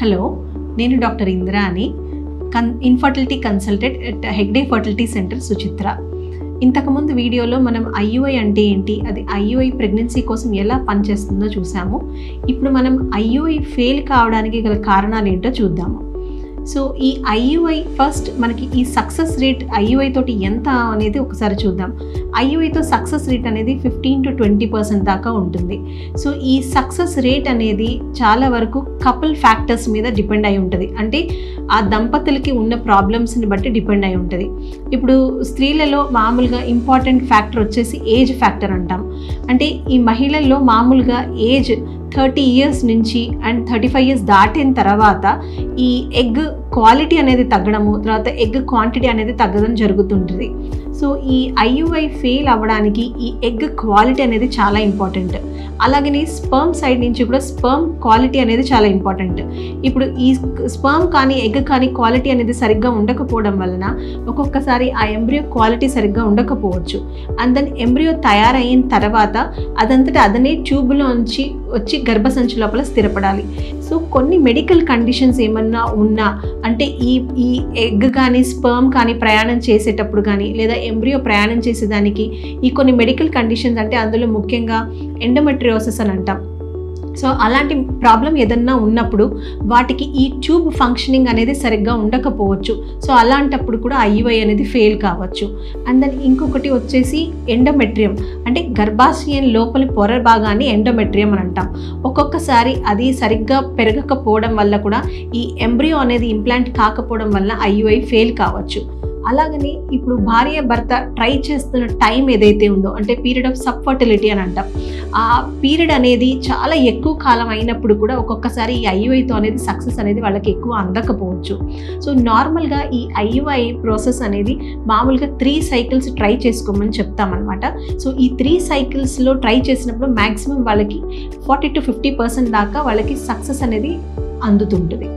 Hello నేను doctor Indira అని కన్ infertility consultant at Hegde fertility centre Suchitra. ఇంతకుముందు వీడియోలో మనం ఐయుఐ అంటే ఏంటి అది ఐయుఐ ప్రెగ్నెన్సీ కోసం ఎలా పనిచేస్తుందో చూసాము ఇప్పుడు మనం ఐయుఐ ఫెయిల్ కావడానికి గల కారణాలు ఏంటో చూద్దాము. సో ఈ ఐయుఐ ఫస్ట్ మనకి ఈ సక్సెస్ రేట్ ఐయుఐ తోటి ఎంత అనేది ఒకసారి చూద్దాం. ఐయుఐతో సక్సెస్ రేట్ అనేది ఫిఫ్టీన్ టు ట్వంటీ పర్సెంట్ దాకా ఉంటుంది. సో ఈ సక్సెస్ రేట్ అనేది చాలా వరకు కపుల్ ఫ్యాక్టర్స్ మీద డిపెండ్ అయి ఉంటుంది. అంటే ఆ దంపతులకి ఉన్న ప్రాబ్లమ్స్ని బట్టి డిపెండ్ అయి ఉంటుంది. ఇప్పుడు స్త్రీలలో మామూలుగా ఇంపార్టెంట్ ఫ్యాక్టర్ వచ్చేసి ఏజ్ ఫ్యాక్టర్ అంటాం. అంటే ఈ మహిళల్లో మామూలుగా ఏజ్ థర్టీ ఇయర్స్ నుంచి అండ్ థర్టీ ఫైవ్ ఇయర్స్ దాటిన తర్వాత ఈ ఎగ్ క్వాలిటీ అనేది తగ్గడము తర్వాత ఎగ్ క్వాంటిటీ అనేది తగ్గడం జరుగుతుంటుంది. సో ఈ ఐయుఐ ఫెయిల్ అవ్వడానికి ఈ ఎగ్ క్వాలిటీ అనేది చాలా ఇంపార్టెంట్. అలాగనే స్పర్మ్ సైడ్ నుంచి కూడా స్పర్మ్ క్వాలిటీ అనేది చాలా ఇంపార్టెంట్. ఇప్పుడు ఈ స్పర్మ్ కానీ ఎగ్ కానీ క్వాలిటీ అనేది సరిగ్గా ఉండకపోవడం వలన ఒక్కొక్కసారి ఆ ఎంబ్రియో క్వాలిటీ సరిగ్గా ఉండకపోవచ్చు. అండ్ దెన్ ఎంబ్రియో తయారైన తర్వాత అదంతటా అదనే ట్యూబ్లోంచి వచ్చి గర్భసంచి లోపల స్థిరపడాలి. సో కొన్ని మెడికల్ కండిషన్స్ ఏమన్నా ఉన్నా అంటే ఈ ఈ ఎగ్ కానీ స్పర్మ్ కానీ ప్రయాణం చేసేటప్పుడు కానీ లేదా ఎంబ్రియో ప్రయాణం చేసేదానికి ఈ కొన్ని మెడికల్ కండిషన్స్ అంటే అందులో ముఖ్యంగా ఎండోమెట్రియోసిస్ అని అంటాం. సో అలాంటి ప్రాబ్లం ఏదన్నా ఉన్నప్పుడు వాటికి ఈ ట్యూబ్ ఫంక్షనింగ్ అనేది సరిగ్గా ఉండకపోవచ్చు. సో అలాంటప్పుడు కూడా ఐయుఐ అనేది ఫెయిల్ కావచ్చు. అండ్ దెన్ ఇంకొకటి వచ్చేసి ఎండోమెట్రియం అంటే గర్భాశయం లోపలి పొర భాగాన్ని ఎండోమెట్రియం అని అంటాం. ఒక్కొక్కసారి అది సరిగ్గా పెరగకపోవడం వల్ల కూడా ఈ ఎంబ్రియో అనేది ఇంప్లాంట్ కాకపోవడం వల్ల ఐయుఐ ఫెయిల్ కావచ్చు. అలాగని ఇప్పుడు భార్య భర్త ట్రై చేస్తున్న టైం ఏదైతే ఉందో అంటే పీరియడ్ ఆఫ్ సబ్ఫర్టిలిటీ అని అంటాం ఆ పీరియడ్ అనేది చాలా ఎక్కువ కాలం అయినప్పుడు కూడా ఒక్కొక్కసారి ఈ ఐయుఐతో అనేది సక్సెస్ అనేది వాళ్ళకి ఎక్కువ అందకపోవచ్చు. సో నార్మల్గా ఈ ఐయుఐ ప్రాసెస్ అనేది మామూలుగా త్రీ సైకిల్స్ ట్రై చేసుకోమని చెప్తామన్నమాట. సో ఈ త్రీ సైకిల్స్లో ట్రై చేసినప్పుడు మ్యాక్సిమం వాళ్ళకి ఫార్టీ టు ఫిఫ్టీ పర్సెంట్ దాకా వాళ్ళకి సక్సెస్ అనేది అందుతుంటుంది.